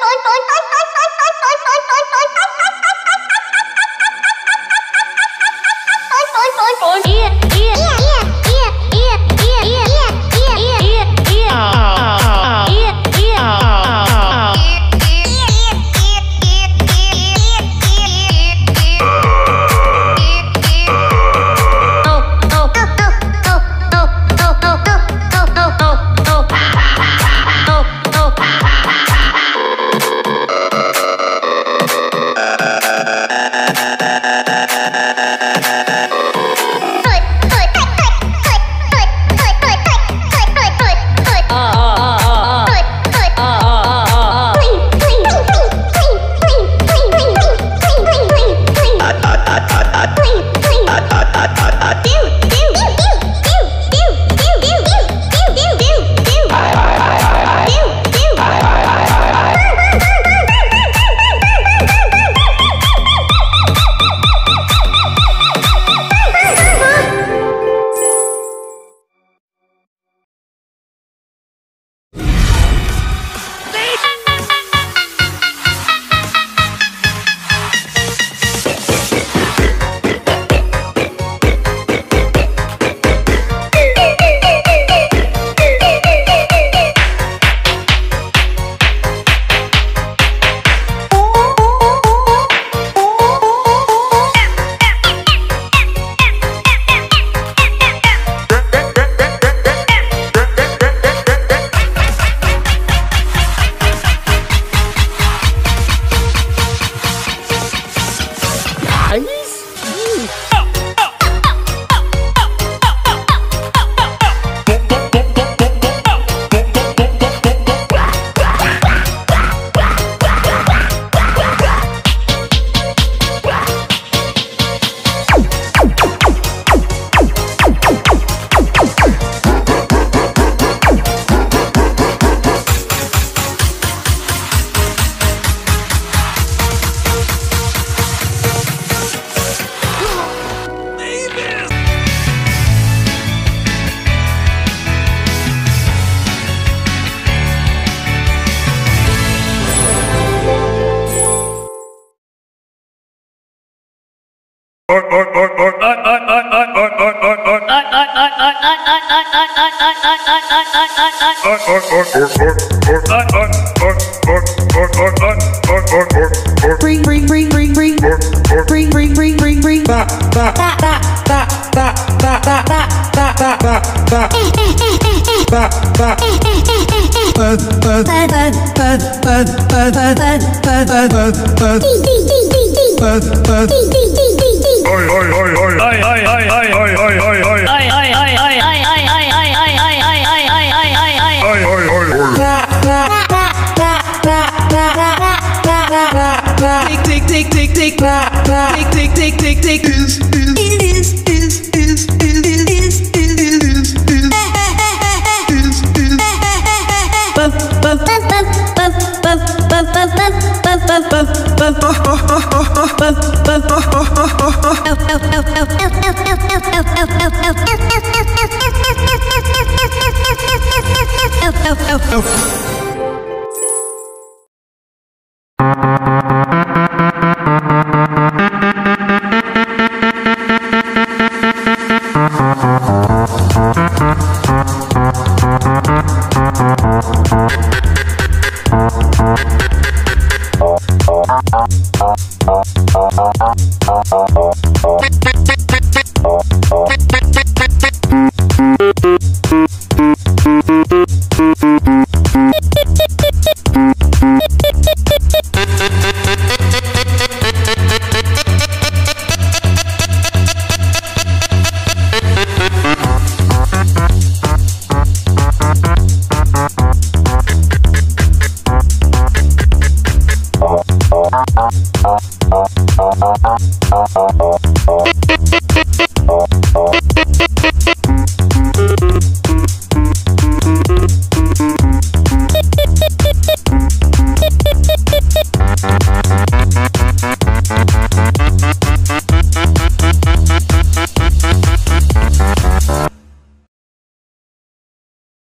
fine, fine, fine, fine. Bring, bring, bring, bring, bring, bring, bring, bring, bring, bring, ba, ba, ba, ba, ba, ba, ba, ba, ba, ba, ba, ba, ba, ba, ba. Bud, bud, bud, bud, bud, bud, bud, bud, bud, bud, bud, bud, bud. Tick, tick, tick, tick, tick, tick, tick, tick, tick, tick. Is, Uh-huh.